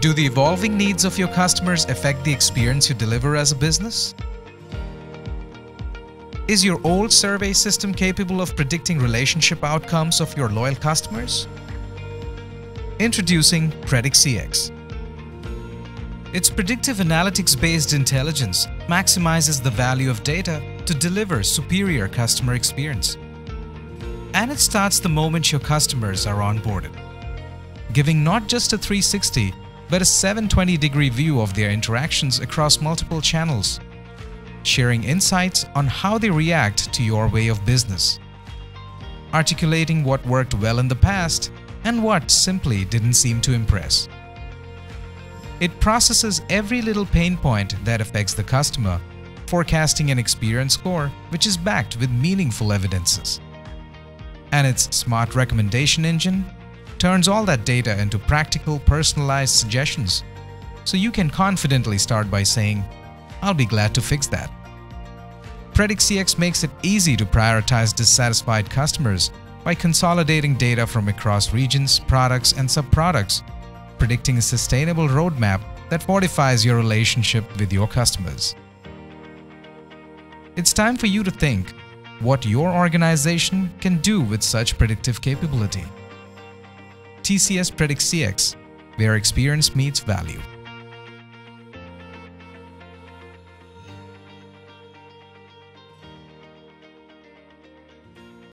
Do the evolving needs of your customers affect the experience you deliver as a business? Is your old survey system capable of predicting relationship outcomes of your loyal customers? Introducing PredictCX. Its predictive analytics-based intelligence maximizes the value of data to deliver superior customer experience. And it starts the moment your customers are onboarded, giving not just a 360 but a 720 degree view of their interactions across multiple channels sharing insights on how they react to your way of business, articulating what worked well in the past and what simply didn't seem to impress. It processes every little pain point that affects the customer, forecasting an experience score which is backed with meaningful evidences. And its smart recommendation engine turns all that data into practical, personalized suggestions, so you can confidently start by saying, I'll be glad to fix that. PredictCX makes it easy to prioritize dissatisfied customers by consolidating data from across regions, products, and subproducts, predicting a sustainable roadmap that fortifies your relationship with your customers. It's time for you to think what your organization can do with such predictive capability. TCS PredictCX, where experience meets value.